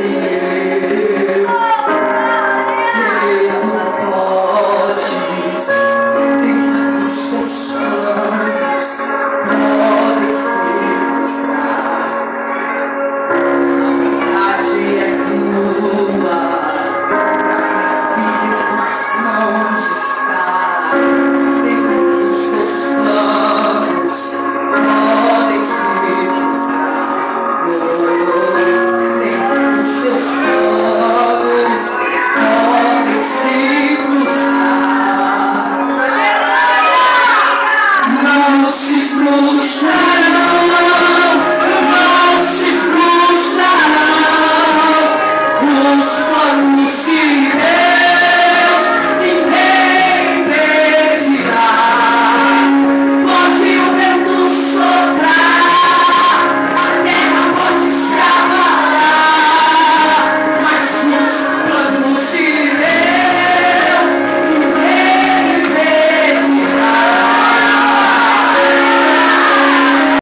see you. não se frustrarão, não se frustrarão, nos planos se